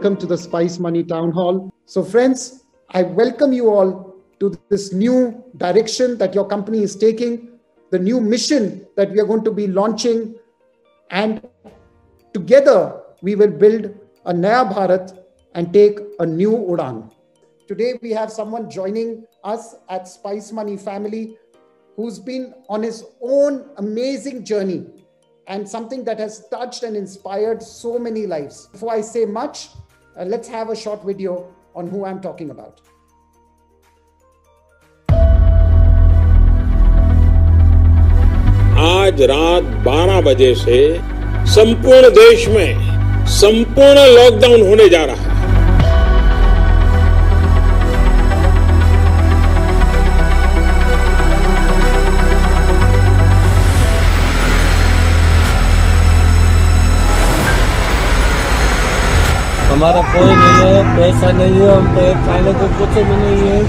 welcome to the Spice Money Town Hall. So, friends, I welcome you all to this new direction that your company is taking, the new mission that we are going to be launching, and together we will build a Naya Bharat and take a new Udan. Today we have someone joining us at Spice Money family who's been on his own amazing journey and something that has touched and inspired so many lives. Before I say much, uh, let's have a short video on who I'm talking about. आज रात 12 बजे से संपूर्ण देश में संपूर्ण lockdown होने जा रहा है हमारा कोई नहीं है पैसा नहीं है, हम पे खाने को कुछ भी नहीं है।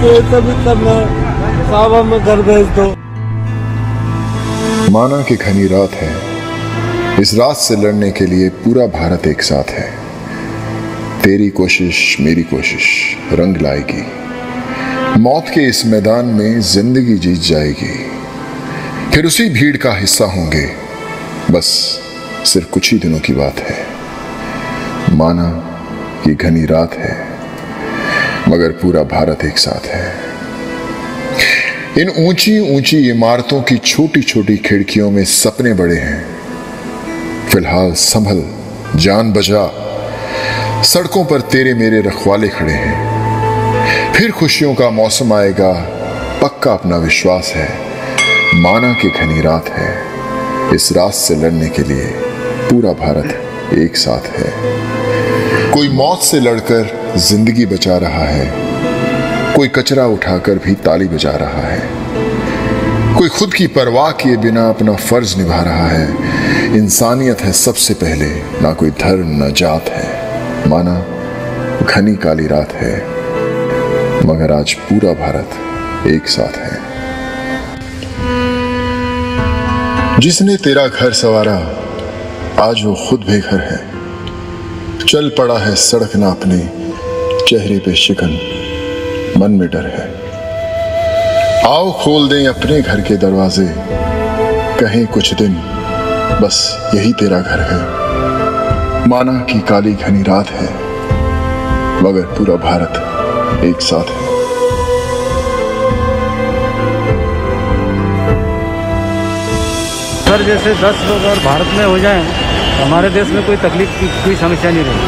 तो तभी करना साहब हमें घर भेज दो। माना कि घनी रात है। इस रात से लड़ने के लिए पूरा भारत एक साथ है। तेरी कोशिश, मेरी कोशिश, रंग लाएगी। मौत के इस मैदान में ज़िंदगी जीत जाएगी। फिर उसी भीड़ का हिस्सा होंगे। बस सिर्फ़ कुछ ही दिनों की बात है। माना कि घनी रात है, मगर पूरा भारत एक साथ है। इन ऊँची ऊँची इमारतों की छोटी छोटी खिड़कियों में सपने बड़े हैं। फ़िलहाल संभल, जान बजा, सड़कों पर तेरे मेरे रखवाले खड़े हैं। फिर खुशियों का मौसम आएगा, पक्का अपना विश्वास है, माना कि घनी रात है। इस रात से लड़ने के लिए पूरा भारत एक साथ है। कोई मौत से लड़कर ज़िंदगी बचा रहा है। कोई कचरा उठाकर भी ताली बजा रहा है। कोई खुद की परवाह किए बिना अपना फ़र्ज़ निभा रहा है। इंसानियत है सबसे पहले, ना कोई धर्म, ना जात है। माना, घनी काली रात है। मगर आज पूरा भारत एक साथ है। जिसने तेरा घर सवारा, आज वो खुद बेघर है। चल पड़ा है सड़क ना अपने। चेहरे पे शिकन, मन में डर है। आओ खोल दें अपने घर के दरवाजे। कहें कुछ दिन, बस यही तेरा घर है। माना कि काली घनी रात है, मगर पूरा भारत एक साथ है। सर जैसे दस लोग और भारत में हो जाएँ। हमारे देश में कोई तकलीफ़ की कोई समस्या नहीं रही।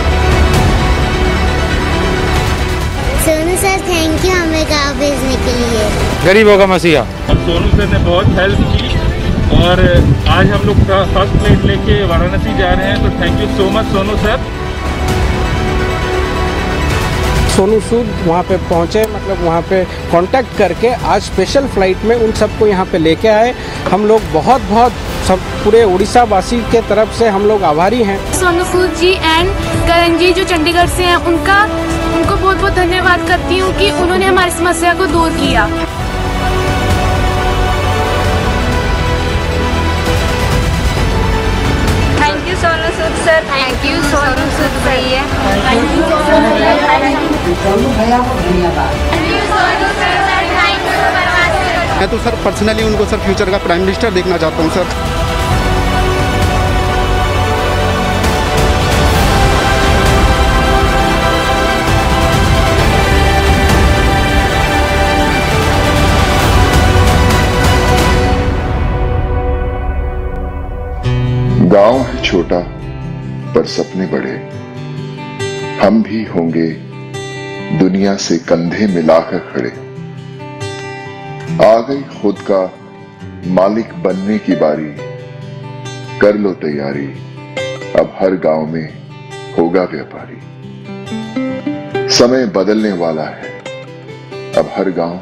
सोनू सर थैंक यू हमें गाँव भेजने के लिए। गरीबों का मसीहा। सोनू सर ने बहुत हेल्प की और आज हम लोग फ़र्स्ट प्लेट लेके वाराणसी जा रहे हैं तो thank you so much Sonu sir. Sonu Sood वहाँ पे पहुँचे मतलब वहाँ पे कांटेक्ट करके आज स्पेशल फ़्लाइट में उन सबको यहाँ पे लेके आए। हम लोग बहुत बहुत पूरे उड़ीसा वासी के तरफ़ से हम लोग आभारी हैं। सोनू सूद जी एंड करण जी जो चंडीगढ़ से हैं उनका उनको बहुत बहुत धन्यवाद करती हूँ कि उन्होंने हमारी समस्या को दूर किया। Thank you Sonu Sood sir thank you Sonu Sood भैया मैं तो सर पर्सनली उनको सर फ्यूचर का प्राइम मिनिस्टर देखना चाहता हूँ सर गाँव है छोटा, पर सपने बड़े। हम भी होंगे दुनिया से कंधे मिलाकर खड़े। आ गई खुद का मालिक बनने की बारी। कर लो तैयारी। अब हर गाँव में होगा व्यापारी। समय बदलने वाला है। अब हर गाँव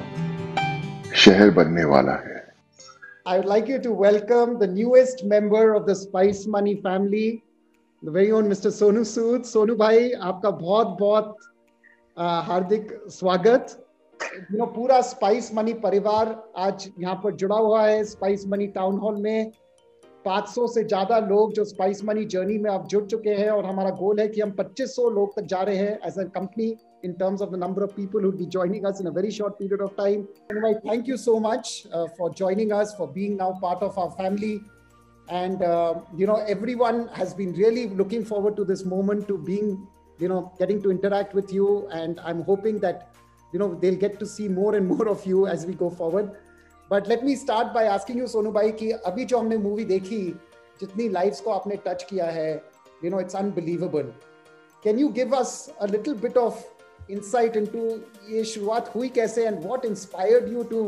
शहर बनने वाला है। I would like you to welcome the newest member of the Spice Money family, the very own Mr. Sonu Sood. Sonu भाई आपका बहुत बहुत uh, हार्दिक स्वागत know, पूरा स्पाइस मनी परिवार आज यहाँ पर जुड़ा हुआ है स्पाइस मनी टाउन हॉल में 500 से ज़्यादा लोग जो स्पाइस मनी जर्नी में आप जुड़ चुके हैं और हमारा गोल है कि हम 2500 लोग तक जा रहे हैं as a company in terms of the number of people who be joining us in a very short period of time anyway thank you so much for joining us for being now part of our family and you know everyone has been really looking forward to this moment to being you know getting to interact with you and I am hoping that you know they will get to see more and more of you as we go forward but let me start by asking you Sonu भाई कि अभी जो हमने movie देखी, जितनी lives को आपने touch किया है you know it's unbelievable can you give us a little bit of insight into ये शुरुआत हुई कैसे and what inspired you to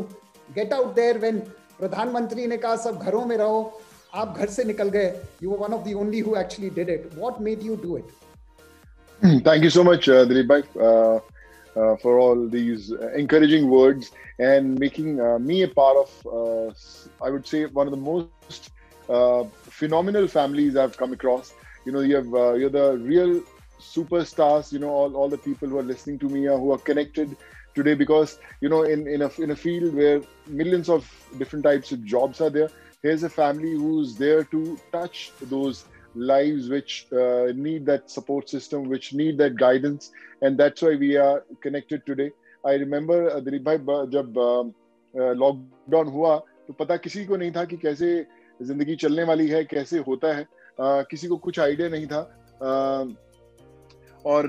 get out there when प्रधानमंत्री ने कहा, सब घरों में रहो, आप घर से निकल गए you one of the only who actually did it what made you do it thank you so much Dilip भाई uh, for all these encouraging words and making uh, me a part of, uh, I would say, one of the most uh, phenomenal families I've come across. You know, you have uh, you're the real superstars. You know, all, all the people who are listening to me who are connected today because you know in in a in a field where millions of different types of jobs are there. Here's a family who's there to touch those lives which uh, need that support system, which need that guidance, and that's why we are connected today. I remember uh, Dilip भाई जब lockdown uh, हुआ तो पता किसी को नहीं था कि कैसे ज़िंदगी चलने वाली है कैसे होता है। uh, किसी को कुछ आइडिया नहीं था। uh, और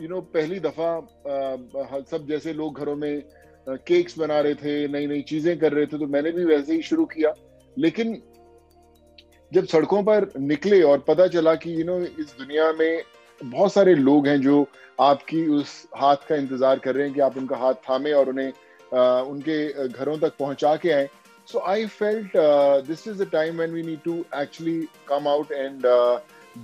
यू नो पहली दफ़ा सब जैसे लोग घरों में केक्स बना रहे थे नई नई चीज़ें कर रहे थे तो मैंने भी वैसे ही शुरू किया। लेकिन जब सड़कों पर निकले और पता चला कि यू नो इस दुनिया में बहुत सारे लोग हैं जो आपकी उस हाथ का इंतज़ार कर रहे हैं कि आप उनका हाथ थामे और उन्हें उनके घरों तक पहुँचा के आए। So I felt this is the time when we need to actually come out and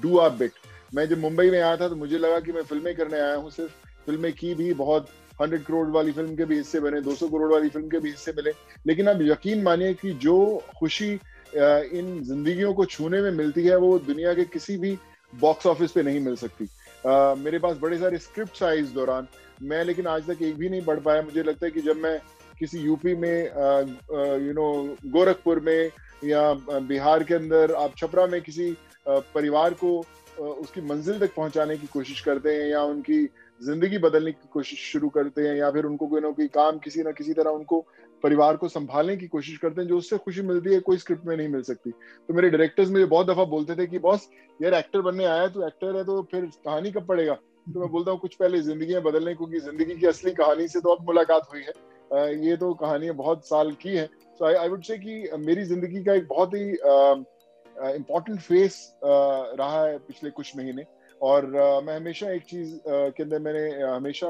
do our bit मैं जब मुंबई में आया था तो मुझे लगा कि मैं फ़िल्में करने आया हूँ, सिर्फ़ फ़िल्में की भी बहुत हंड्रेड करोड़ वाली फ़िल्म के भी हिस्से बने 200 करोड़ वाली फ़िल्म के भी हिस्से मिले। लेकिन आप यकीन मानिए कि जो खुशी इन जिंदगियों को छूने में मिलती है वो दुनिया के किसी भी बॉक्स ऑफ़िस पे नहीं मिल सकती। uh, मेरे पास बड़े सारे स्क्रिप्ट आए इस दौरान मैं लेकिन आज तक एक भी नहीं पढ़ पाया। मुझे लगता है कि जब मैं किसी यूपी में यू नो गोरखपुर में या बिहार के अंदर आप छपरा में किसी परिवार को उसकी मंजिल तक पहुँचाने की कोशिश करते हैं या उनकी ज़िंदगी बदलने की कोशिश शुरू करते हैं या फिर उनको कोई ना कोई काम किसी ना किसी तरह उनको परिवार को संभालने की कोशिश करते हैं, जो उससे खुशी मिलती है, कोई स्क्रिप्ट में नहीं मिल सकती। तो मेरे डायरेक्टर्स मुझे बहुत दफ़ा बोलते थे कि, बॉस, यार एक्टर बनने आया तो एक्टर है तो फिर कहानी कब पड़ेगा? तो मैं बोलता हूँ, कुछ पहले ज़िंदगी बदलने, क्योंकि ज़िंदगी की असली कहानी से तो अब मुलाकात हुई है। ये तो कहानियाँ बहुत साल की है। सो आई वुड से कि मेरी ज़िंदगी का एक बहुत ही इम्पोर्टेंट फेस रहा है पिछले कुछ महीने। और मैं हमेशा एक चीज़ के अंदर मैंने हमेशा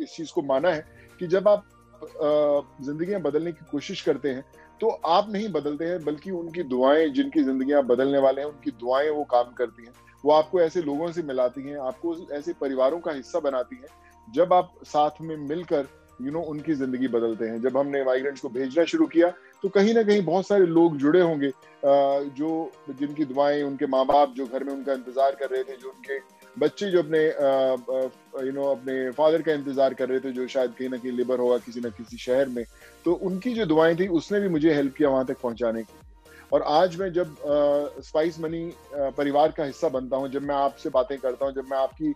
इस चीज़ को माना है कि जब आप जिंदगियाँ बदलने की कोशिश करते हैं तो आप नहीं बदलते हैं, बल्कि उनकी दुआएँ, जिनकी जिंदगियाँ बदलने वाले हैं, उनकी दुआएँ वो काम करती हैं। वो आपको ऐसे लोगों से मिलाती हैं, आपको ऐसे परिवारों का हिस्सा बनाती हैं, जब आप साथ में मिलकर यू नो उनकी ज़िंदगी बदलते हैं। जब हमने माइग्रेंट्स को भेजना शुरू किया तो कहीं ना कहीं बहुत सारे लोग जुड़े होंगे जो, जिनकी दुआएँ, उनके माँ बाप जो घर में उनका इंतज़ार कर रहे थे, जो उनके बच्चे जो अपने यू नो अपने फादर का इंतज़ार कर रहे थे जो शायद कहीं ना कहीं लेबर होगा किसी ना किसी शहर में तो उनकी जो दुआएँ थी उसने भी मुझे हेल्प किया वहाँ तक पहुँचाने की और आज मैं जब स्पाइस मनी परिवार का हिस्सा बनता हूँ जब मैं आपसे बातें करता हूँ जब मैं आपकी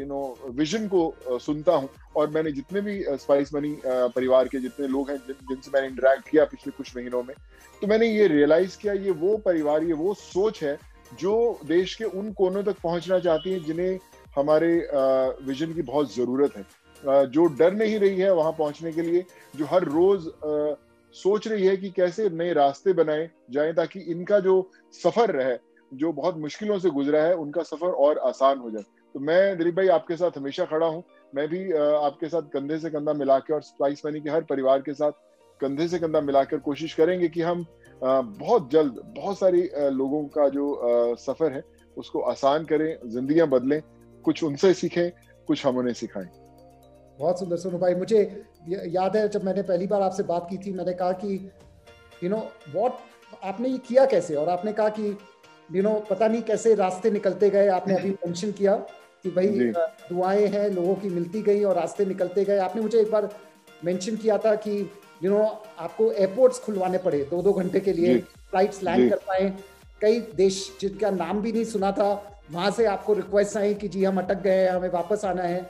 यू नो विजन को सुनता हूँ और मैंने जितने भी स्पाइस मनी परिवार के जितने लोग हैं जिन, जिनसे मैंने इंटरेक्ट किया पिछले कुछ महीनों में तो मैंने ये रियलाइज़ किया ये वो परिवार ये वो सोच है जो देश के उन कोनों तक पहुँचना चाहती है, जिन्हें हमारे विजन की बहुत ज़रूरत है। जो डर नहीं रही है वहाँ पहुँचने के लिए, जो हर रोज सोच रही है कि कैसे नए रास्ते बनाए, जाएँ, ताकि इनका जो सफ़र रहे, जो बहुत मुश्किलों से गुजरा है, उनका सफ़र और आसान हो जाए। तो मैं, दिलीप भाई, आपके साथ हमेशा खड़ा हूँ। मैं भी आपके साथ कंधे से कंधा मिला के और स्पाइस मनी के हर परिवार के साथ कंधे से कंधा मिलाकर कोशिश करेंगे कि हम बहुत जल्द बहुत सारी लोगों का जो सफ़र है उसको आसान करें जिंदगियाँ बदलें कुछ उनसे सीखें कुछ हम उन्हें सिखाएँ। बहुत सुंदर सोनू भाई मुझे याद है जब मैंने पहली बार आपसे बात की थी मैंने कहा कि यू नो व्हाट आपने ये किया कैसे? और आपने कहा कि यू नो पता नहीं कैसे रास्ते निकलते गए आपने अभी मेंशन किया कि भाई दुआएँ हैं लोगों की मिलती गई और रास्ते निकलते गए। आपने मुझे एक बार मेंशन किया था कि यू नो आपको एयरपोर्ट्स खुलवाने पड़े दो दो घंटे के लिए फ्लाइट्स लैंड कर पाए। कई देश जिनका नाम भी नहीं सुना था वहाँ से आपको रिक्वेस्ट आई कि जी हम अटक गए हमें वापस आना है।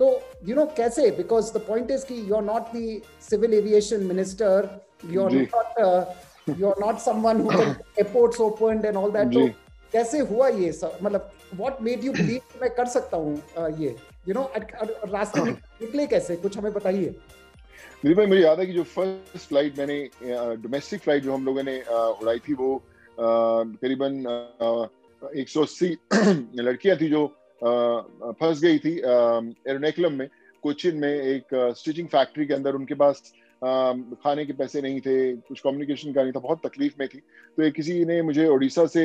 तो यू नो कैसे? बिकॉज़ द पॉइंट इज़ कि you are not the civil aviation minister you are not you are not someone who airports opened and all that तो कैसे हुआ ये सब मतलब व्हाट मेड यू बिलीव मैं कर सकता हूँ ये? यू नो रास्ते निकले कैसे? कुछ हमें बताइए। दिलीप भाई, मुझे याद है कि जो फ़र्स्ट फ़्लाइट मैंने डोमेस्टिक फ़्लाइट जो हम लोगों ने उड़ाई थी वो करीबन एक सौ अस्सी लड़कियाँ थी जो फंस गई थी एरोनेकुलम में, कोचिन में एक स्टिचिंग फैक्ट्री के अंदर उनके पास खाने के पैसे नहीं थे, कुछ कम्युनिकेशन का नहीं था, बहुत तकलीफ़ में थी। तो एक किसी ने मुझे उड़ीसा से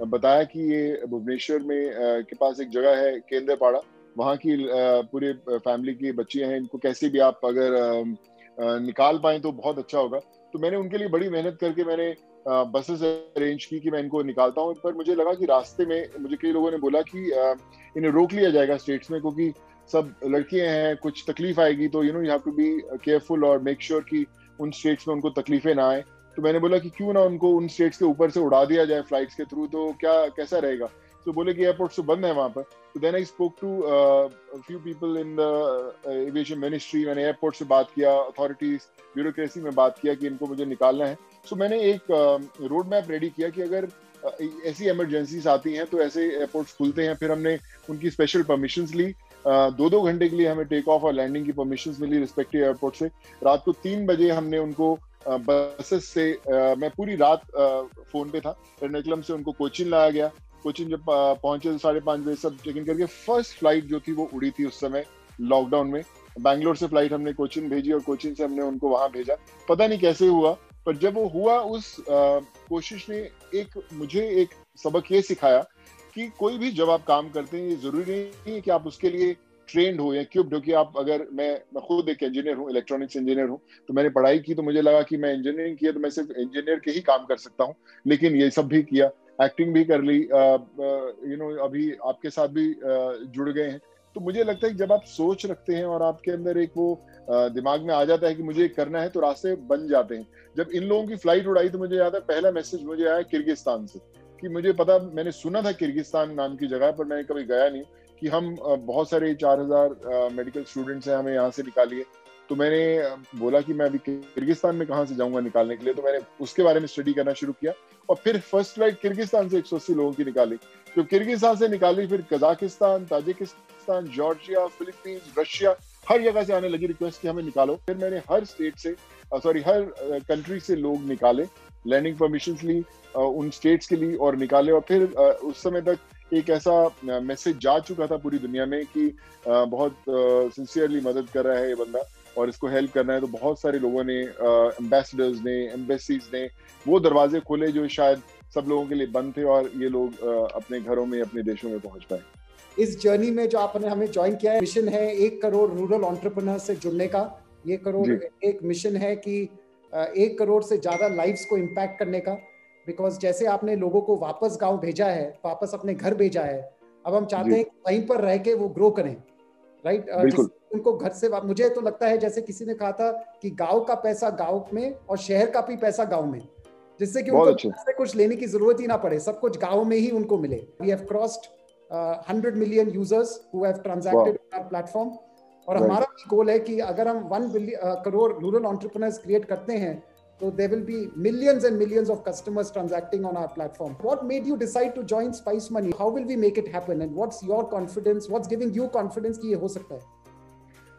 बताया कि ये भुवनेश्वर में के पास एक जगह है, केंद्रपाड़ा। वहाँ की पूरे फैमिली की बच्चियाँ हैं, इनको कैसे भी आप अगर निकाल पाए तो बहुत अच्छा होगा। तो मैंने उनके लिए बड़ी मेहनत करके मैंने बसेस अरेंज की कि मैं इनको निकालता हूँ, पर मुझे लगा कि रास्ते में, मुझे कई लोगों ने बोला कि इन्हें रोक लिया जाएगा स्टेट्स में, क्योंकि सब लड़कियाँ हैं, कुछ तकलीफ़ आएगी तो you know you have to be careful और मेक श्योर कि उन स्टेट्स में उनको तकलीफें ना आए। तो मैंने बोला कि क्यों ना उनको उन स्टेट्स के ऊपर से उड़ा दिया जाए फ्लाइट्स के थ्रू तो क्या, कैसा रहेगा? तो बोले कि एयरपोर्ट तो बंद है वहाँ पर। तो then I spoke to few people in the aviation ministry मैंने एयरपोर्ट से बात किया अथॉरिटीज ब्यूरोक्रेसी में बात किया कि इनको मुझे निकालना है। सो मैंने एक रोड मैप रेडी किया कि अगर uh, ऐसी इमरजेंसीज आती हैं तो ऐसे एयरपोर्ट्स खुलते हैं। फिर हमने उनकी स्पेशल परमिशन ली। Uh, दो दो घंटे के लिए हमें टेक ऑफ़ और लैंडिंग की परमिशन मिली रिस्पेक्टिव एयरपोर्ट से। रात को तीन बजे हमने उनको बसेस uh, से मैं पूरी रात फ़ोन पे था। एर्नेकुलम से उनको कोचिन लाया गया। कोचिन जब पहुँचे साढ़े पाँच बजे सब चेक इन करके फ़र्स्ट फ़्लाइट जो थी वो उड़ी थी उस समय लॉकडाउन में। बैंगलोर से फ़्लाइट हमने कोचिन भेजी और कोचिन से हमने उनको वहाँ भेजा। पता नहीं कैसे हुआ पर जब वो हुआ उस आ, कोशिश ने एक मुझे एक सबक ये सिखाया कि कोई भी जब आप काम करते हैं ये ज़रूरी नहीं है कि आप उसके लिए ट्रेंड हो या क्यों कि आप अगर मैं मैं खुद एक इंजीनियर हूँ इलेक्ट्रॉनिक्स इंजीनियर हूँ तो मैंने पढ़ाई की तो मुझे लगा कि मैं इंजीनियरिंग किया तो मैं सिर्फ़ इंजीनियर के ही काम कर सकता हूँ। लेकिन ये सब भी किया। एक्टिंग भी कर ली यू नो अभी आपके साथ भी जुड़ गए हैं। तो मुझे लगता है कि जब आप सोच रखते हैं और आपके अंदर एक वो दिमाग में आ जाता है कि मुझे करना है तो रास्ते बन जाते हैं। जब इन लोगों की फ़्लाइट उड़ाई तो मुझे याद है, पहला मैसेज मुझे आया किर्गिस्तान से, कि मुझे पता, मैंने सुना था किर्गिस्तान नाम की जगह, पर मैंने कभी गया नहीं, कि हम बहुत सारे चार हज़ार मेडिकल स्टूडेंट्स हैं, हमें यहाँ से निकालिए। तो मैंने, बोला कि मैं अभी किर्गिस्तान में कहाँ से जाऊँगा निकालने के लिए तो मैंने उसके बारे में स्टडी करना शुरू किया और फिर फ़र्स्ट फ़्लाइट किर्गिस्तान से एक सौ अस्सी लोगों की निकाली। तो किर्गिस्तान से निकाली, फिर Kazakhstan, Tajikistan, Georgia, Philippines, Russia, हर जगह से आने लगी रिक्वेस्ट कि हमें निकालो। फिर मैंने हर स्टेट से सॉरी हर कंट्री से लोग निकाले लैंडिंग परमिशन ली उन स्टेट्स के लिए और निकाले और फिर उस समय तक एक ऐसा मैसेज जा चुका था पूरी दुनिया में कि बहुत सिंसियरली मदद कर रहा है ये बंदा। और इसको हेल्प करना है तो बहुत सारे लोगों ने एम्बेसडर्स ने एम्बेसीज ने वो दरवाजे खोले जो शायद सब लोगों के लिए बंद थे और ये लोग अपने घरों में अपने देशों में पहुँच पाए। इस जर्नी में जो आपने हमें ज्वाइन किया है मिशन है एक करोड़ रूरल ऑन्टरप्रनर से जुड़ने का। ये करोड़ एक मिशन है कि एक करोड़ से ज़्यादा लाइफ्स को इम्पैक्ट करने का। बिकॉज़ जैसे आपने लोगों को वापस गाँव भेजा है वापस अपने घर भेजा है अब हम चाहते हैं कि वहीं पर रह के वो ग्रो करें। Right right? उनको घर से मुझे तो लगता है जैसे किसी ने कहा था कि गाँव का पैसा गाँव में और शहर का भी पैसा गाँव में। जिससे कि उनको से कुछ लेने की ज़रूरत ही ना पड़े सब कुछ गाँव में ही उनको मिले। We have crossed hundred million users who platform और right. हमारा भी गोल है कि अगर हम one billion uh, crore rural entrepreneurs create करते हैं तो they will be millions and millions of customers transacting on our platform what made you decide to join Spice Money how will we make it happen and what's your confidence what's giving you confidence कि ये हो सकता है?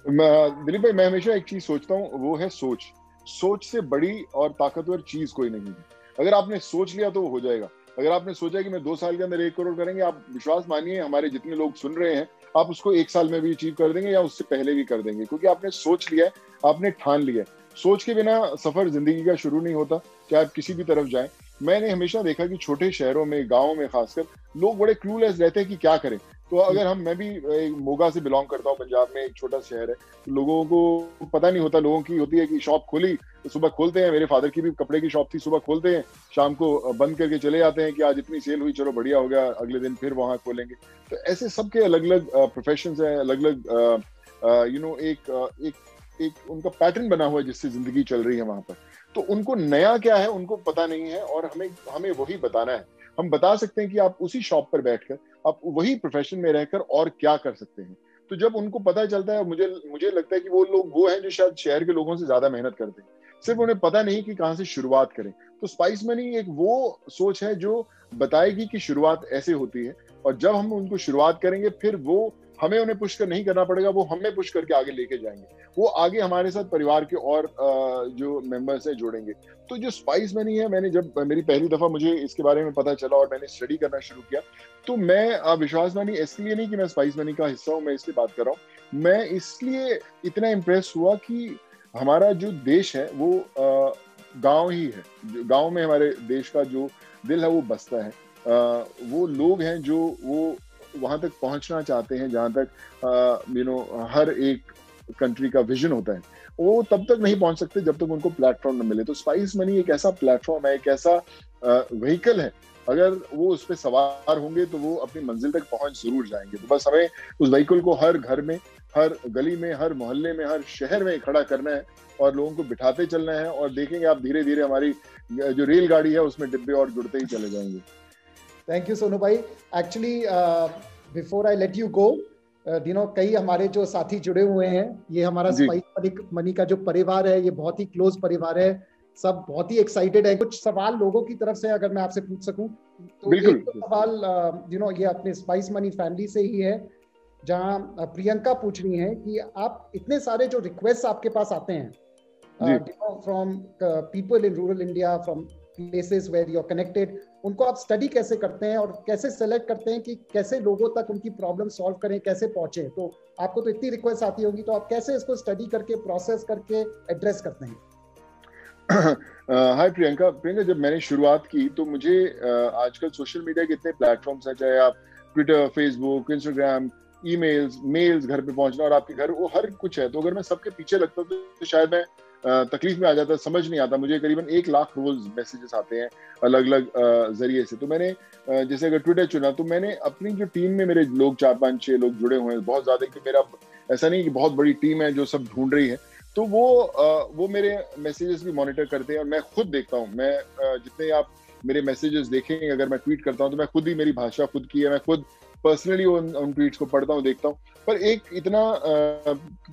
दिलीप भाई, मैं हमेशा एक चीज़ सोचता हूँ, वो है सोच। सोच से बड़ी और ताकतवर चीज़ कोई नहीं है। अगर आपने सोच लिया तो वो हो जाएगा। अगर आपने सोचा कि मैं दो साल के अंदर एक करोड़ करेंगे, आप विश्वास मानिए, हमारे जितने लोग सुन रहे हैं, आप उसको एक साल में भी अचीव कर देंगे या उससे पहले भी कर देंगे। क्योंकि आपने सोच लिया है, आपने ठान लिया है। सोच के बिना सफ़र ज़िंदगी का शुरू नहीं होता चाहे आप किसी भी तरफ़ जाए। मैंने हमेशा देखा कि छोटे शहरों में, गाँव में खासकर, लोग बड़े क्लूलेस रहते हैं कि क्या करें। तो अगर हम, मैं भी मोगा से बिलोंग करता हूँ, पंजाब में एक छोटा शहर है तो लोगों को पता नहीं होता, लोगों की होती है कि शॉप खोली तो सुबह खोलते हैं, मेरे फादर की भी कपड़े की शॉप थी, सुबह खोलते हैं, शाम को बंद करके चले जाते हैं कि आज इतनी सेल हुई, चलो बढ़िया हो गया, अगले दिन फिर वहाँ खोलेंगे। तो ऐसे सबके अलग अलग प्रोफेशन है अलग अलग यू नो एक एक एक उनका पैटर्न बना हुआ है जिससे ज़िंदगी चल रही है वहाँ पर। तो उनको नया क्या है, उनको पता नहीं है और हमें हमें वही बताना है। हम बता सकते हैं कि आप उसी शॉप पर बैठकर आप वही प्रोफेशन में रहकर और क्या कर सकते हैं? तो जब उनको पता चलता है, मुझे मुझे लगता है कि वो लोग, वो हैं जो शायद शहर के लोगों से ज़्यादा मेहनत करते हैं। सिर्फ़ उन्हें पता नहीं कि कहाँ से शुरुआत करें। तो स्पाइस मनी एक वो सोच है जो बताएगी कि शुरुआत ऐसे होती है और जब हम उनको शुरुआत करेंगे, फिर वो हमें उन्हें पुश कर नहीं करना पड़ेगा वो हमें पुश करके आगे लेके जाएँगे। वो आगे हमारे साथ परिवार के और जो मेंबर्स हैं जोड़ेंगे। तो जो स्पाइस मनी है मैंने जब मेरी पहली दफ़ा मुझे इसके बारे में पता चला और मैंने स्टडी करना शुरू किया तो मैं विश्वास मनी इसलिए नहीं कि मैं स्पाइस मनी का हिस्सा हूँ मैं इसलिए बात कर रहा हूँ। मैं इसलिए इतना इम्प्रेस हुआ कि हमारा जो देश है वो गाँव ही है। गाँव में हमारे देश का जो दिल है वो बसता है। आ, वो लोग हैं जो वो वहाँ तक पहुँचना चाहते हैं, जहाँ तक यू नो हर एक कंट्री का विजन होता है, वो तब तक नहीं पहुँच सकते जब तक उनको प्लेटफॉर्म न मिले। तो स्पाइस मनी एक ऐसा प्लेटफॉर्म है, एक ऐसा व्हीकल है। अगर वो उस पर सवार होंगे तो वो अपनी मंजिल तक पहुँच ज़रूर जाएँगे। तो बस हमें उस व्हीकल को हर घर में, हर गली में, हर मोहल्ले में, हर शहर में खड़ा करना है और लोगों को बिठाते चलना है और देखेंगे आप धीरे धीरे हमारी जो रेलगाड़ी है उसमें डिब्बे और जुड़ते ही चले जाएँगे। थैंक यू सोनू भाई actually before I let you go दिनों कई हमारे जो साथी जुड़े हुए हैं ये हमारा स्पाइस मनी का जो परिवार है ये बहुत ही क्लोज परिवार है। सब बहुत ही एक्साइटेड है। कुछ सवाल लोगों की तरफ़ से अगर मैं आपसे पूछ सकूँ तो एक तो सवाल यू नो ये अपने स्पाइस मनी फैमिली से ही है जहाँ प्रियंका पूछ रही है कि आप इतने सारे जो रिक्वेस्ट आपके पास आते हैं from people in rural India from places where you are connected उनको आप स्टडी कैसे करते हैं और कैसे सेलेक्ट करते हैं कि कैसे लोगों तक उनकी प्रॉब्लम सॉल्व करें, कैसे पहुँचे? तो आपको तो इतनी रिक्वेस्ट आती होगी तो आप कैसे इसको स्टडी करके प्रोसेस करके एड्रेस करते हैं? हाय प्रियंका प्रियंका जब मैंने शुरुआत की तो मुझे आजकल सोशल मीडिया के इतने प्लेटफॉर्म्स हैं, चाहे आप Twitter Facebook Instagram emails mails घर पे पहुँचना और आपके घर, वो हर कुछ है तो अगर मैं सबके पीछे लगता तो शायद मैं तकलीफ़ में आ जाता है, समझ नहीं आता। मुझे करीबन एक लाख रोज मैसेजेस आते हैं अलग अलग ज़रिए से। तो मैंने जैसे अगर ट्विटर चुना तो मैंने अपनी जो टीम में मेरे लोग, चार पाँच छह लोग जुड़े हुए हैं, बहुत ज़्यादा कि मेरा, ऐसा नहीं कि बहुत बड़ी टीम है जो सब ढूंढ रही है। तो वो वो मेरे मैसेजेस भी मॉनिटर करते हैं और मैं खुद देखता हूँ। मैं जितने आप मेरे मैसेजेस देखेंगे, अगर मैं ट्वीट करता हूँ तो मैं खुद ही मेरी भाषा खुद की है, मैं खुद पर्सनली उन उन ट्वीट्स को पढ़ता हूँ, देखता हूँ। पर एक इतना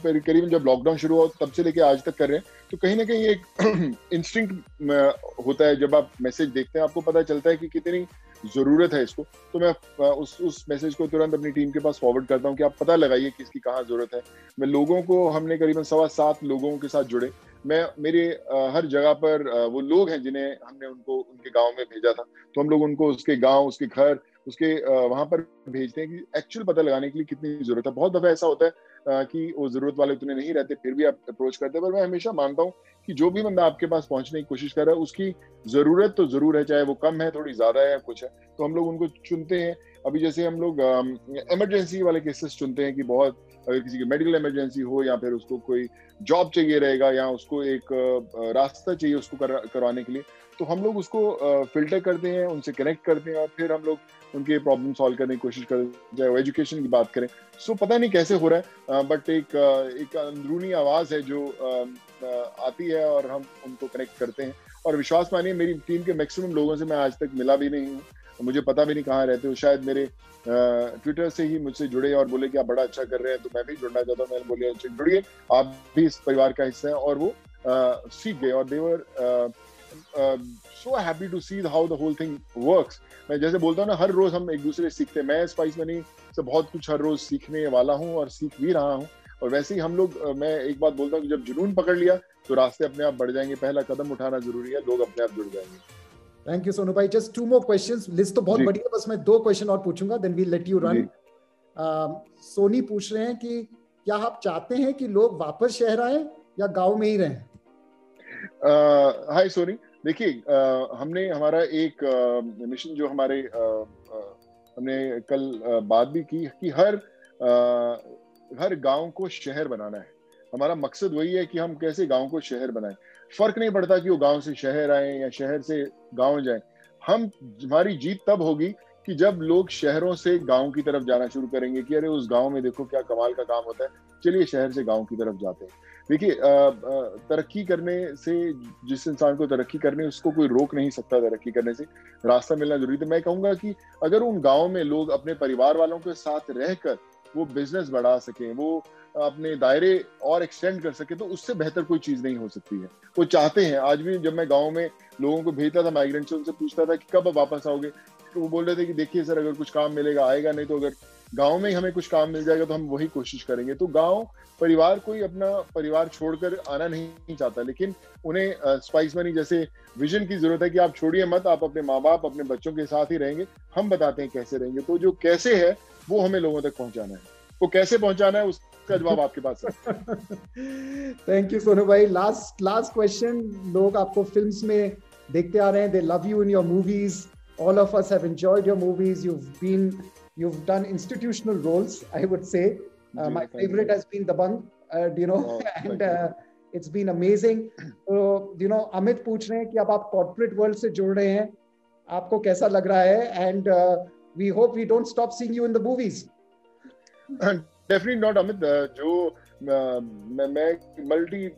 करीबन जब लॉकडाउन शुरू हुआ, तब से लेके आज तक कर रहे हैं तो कहीं ना कहीं एक इंस्टिंक्ट होता है, जब आप मैसेज देखते हैं, आपको पता चलता है कि कितनी ज़रूरत है इसको। तो मैं उस उस मैसेज को तुरंत अपनी टीम के पास फॉरवर्ड करता हूँ कि आप पता लगाइए कि इसकी कहाँ ज़रूरत है। मैं लोगों को, हमने करीबन सवा सात लोगों के साथ जुड़े। मैं, मेरे हर जगह पर वो लोग हैं जिन्हें हमने उनको, उनके गाँव में भेजा था। तो हम लोग उनको, उसके गाँव, उसके घर उसके वहाँ पर भेजते हैं कि एक्चुअल पता लगाने के लिए कितनी ज़रूरत है। बहुत दफ़ा ऐसा होता है कि वो ज़रूरत वाले उतने नहीं रहते, फिर भी आप अप्रोच करते हैं। पर मैं हमेशा मानता हूँ कि जो भी बंदा आपके पास पहुँचने की कोशिश कर रहा है, उसकी ज़रूरत तो ज़रूर है, चाहे वो कम है, थोड़ी ज़्यादा है कुछ है। तो हम लोग उनको चुनते हैं अभी जैसे हम लोग इमरजेंसी वाले केसेस चुनते हैं कि बहुत, अगर किसी की मेडिकल इमरजेंसी हो या फिर उसको कोई जॉब चाहिए रहेगा या उसको एक रास्ता चाहिए उसको करवाने के लिए तो हम लोग उसको फ़िल्टर करते हैं, उनसे कनेक्ट करते हैं और फिर हम लोग उनके प्रॉब्लम सॉल्व करने की कोशिश करें, चाहे वो एजुकेशन की बात करें। सो पता नहीं कैसे हो रहा है बट एक एक अंदरूनी आवाज़ है जो आती है और हम उनको कनेक्ट करते हैं। और विश्वास मानिए, मेरी टीम के मैक्सिमम लोगों से मैं आज तक मिला भी नहीं हूँ। मुझे पता भी नहीं कहाँ रहते हो। शायद मेरे ट्विटर से ही मुझसे जुड़े और बोले कि आप बड़ा अच्छा कर रहे हैं तो मैं भी जुड़ना चाहता हूँ। मैंने बोले अच्छा जुड़िए। आप भी इस परिवार का हिस्सा हैं। और वो सीख गए और they were so happy to see how the whole thing works मैं जैसे बोलता हूँ ना, हर रोज हम एक दूसरे सीखते हैं। मैं स्पाइस मनी से बहुत कुछ हर रोज सीखने वाला हूँ और सीख भी रहा हूँ। और वैसे ही हम लोग मैं एक बात बोलता हूँ कि जब जुनून पकड़ लिया तो रास्ते अपने आप बढ़ जाएँगे। पहला कदम उठाना ज़रूरी है, लोग अपने आप जुड़ जाएँगे। थैंक यू सोनू भाई just two more questions list तो बहुत बड़ी है बस मैं दो क्वेश्चन और पूछूँगा then we let you run Soni पूछ रहे हैं कि क्या आप चाहते हैं कि लोग वापस शहर आए या गाँव में ही रहें? हाय सोनी देखिए हमने हमारा एक मिशन जो हमारे हमने कल बात भी की कि हर हर गाँव को शहर बनाना है। हमारा मकसद वही है कि हम कैसे गाँव को शहर बनाएँ। फ़र्क नहीं पड़ता कि वो गाँव से शहर आए या शहर से गाँव जाए। हम, हमारी जीत तब होगी कि जब लोग शहरों से गाँव की तरफ़ जाना शुरू करेंगे कि अरे उस गाँव में देखो क्या कमाल का काम होता है, चलिए शहर से गाँव की तरफ़ जाते हैं। देखिए तरक्की करने से, जिस इंसान को तरक्की करनी उसको कोई रोक नहीं सकता तरक्की करने से। रास्ता मिलना ज़रूरी है। मैं कहूँगा कि अगर उन गाँव में लोग अपने परिवार वालों के साथ रहकर वो बिज़नेस बढ़ा सकें, वो अपने दायरे और एक्सटेंड कर सके तो उससे बेहतर कोई चीज़ नहीं हो सकती है। वो चाहते हैं, आज भी जब मैं गाँव में लोगों को भेजता था माइग्रेंट से उनसे पूछता था कि कब वापस आओगे तो वो बोल रहे थे कि देखिए सर, अगर कुछ काम मिलेगा, आएगा नहीं तो अगर गाँव में ही हमें कुछ काम मिल जाएगा तो हम वही कोशिश करेंगे। तो गाँव, परिवार कोई अपना परिवार छोड़कर आना नहीं चाहता, लेकिन उन्हें स्पाइस मनी जैसे विजन की ज़रूरत है कि आप छोड़िए मत, आप अपने माँ बाप अपने बच्चों के साथ ही रहेंगे, हम बताते हैं कैसे रहेंगे। तो जो कैसे है, वो हमें लोगों तक पहुंचाना है। वो कैसे पहुंचाना है उसका जवाब आपके पास है थैंक यू सोनू भाई लास्ट लास्ट क्वेश्चन लोग आपको फिल्म्स में देखते आ रहे हैं they love you in your movies all of us have enjoyed your movies. You've been, you've done institutional roles, I would say. Uh, my favorite has been The Bang, uh, you know, oh, and uh, it's been amazing. So, you know, Amit पूछ रहे हैं कि अब आप corporate world से जुड़ रहे हैं, आपको कैसा लग रहा है? And uh, we hope we don't stop seeing you in the movies. Not Amit Uh, जो मैं मैं मल्टी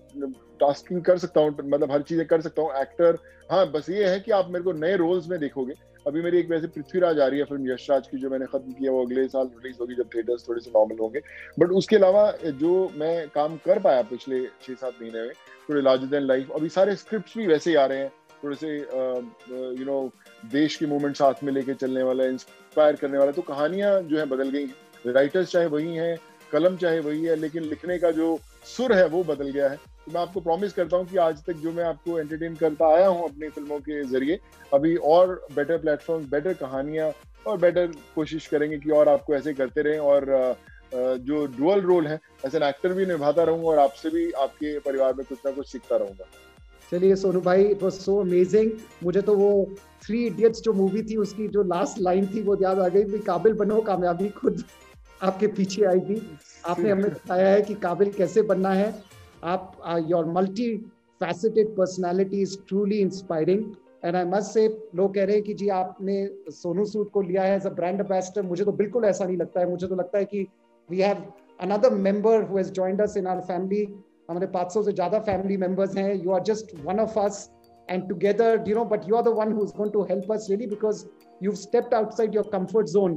टास्किंग कर सकता हूँ मतलब हर चीज़ें कर सकता हूँ एक्टर हाँ बस ये है कि आप मेरे को नए रोल्स में देखोगे। अभी मेरी एक वैसे पृथ्वीराज आ रही है फ़िल्म यशराज की जो मैंने खत्म किया वो अगले साल रिलीज़ होगी जब थिएटर्स थोड़े से नॉर्मल होंगे। बट उसके अलावा जो मैं काम कर पाया पिछले छह सात महीने में थोड़े लार्जर देन लाइफ अभी सारे स्क्रिप्ट भी वैसे ही आ रहे हैं। थोड़े से यू नो देश के मूवमेंट साथ में लेके चलने वाला इंस्पायर करने वाला तो कहानियाँ जो है बदल गई हैं। राइटर्स चाहे वही हैं, कलम चाहे वही है, लेकिन लिखने का जो सुर है वो बदल गया है। तो मैं आपको प्रॉमिस करता हूँ कि आज तक जो मैं आपको एंटरटेन करता आया हूँ अपनी फ़िल्मों के ज़रिए, अभी और बेटर प्लेटफॉर्म बेटर कहानियाँ और बेटर कोशिश करेंगे कि और आपको ऐसे करते रहें और जो डुअल रोल है एज एन एक्टर भी निभाता रहूँगा और आपसे भी आपके परिवार में कुछ ना कुछ सीखता रहूँगा। चलिए सोनू भाई इट वॉज़ सो अमेजिंग मुझे तो वो थ्री इडियट्स जो मूवी थी, उसकी जो लास्ट लाइन थी, वो याद आ गई। काबिल बनो, कामयाबी खुद। आपके पीछे आई थी। आपने हमें बताया है कि काबिल कैसे बनना है। आप your multi faceted personality is truly inspiring and I must say लोग कह रहे हैं कि जी आपने सोनू सूद को लिया है एज अ ब्रांड एम्बेसडर मुझे तो बिल्कुल ऐसा नहीं लगता है। मुझे तो लगता है कि we have another member who has joined us in our family हमारे 500 से ज़्यादा फैमिली मेंबर्स हैं। You are just one of us and together you know but you are the one who's going to help us really because you've stepped outside your comfort zone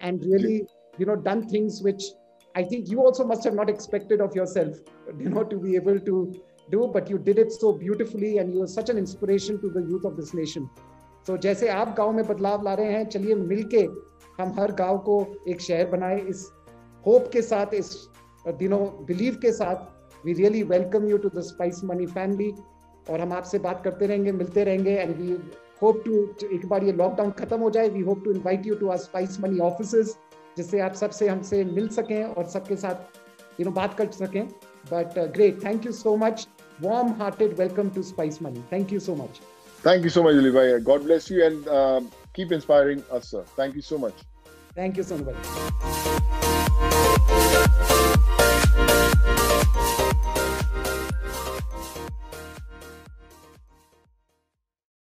and really you know done things which I think you also must have not expected of yourself, you know, to be able to do, but you did it so beautifully and you were such an inspiration to the youth of this nation. So जैसे आप गांव में बदलाव ला रहे हैं चलिए मिलके हम हर गांव को एक शहर बनाए इस होप के साथ इस दिनों बिलीव के साथ we really welcome you to the spice money family और हम आपसे बात करते रहेंगे मिलते रहेंगे एंड वी होप टू एक बार ये लॉकडाउन खत्म हो जाए we hope to invite you to our spice money office जिससे आप सबसे हमसे मिल सकें और सबके साथ यू नो बात कर सकें। But great thank you so much warm hearted welcome to Spice Money thank you so much thank you so much Dilip भाई God bless you and keep inspiring us sir thank you so much thank you so much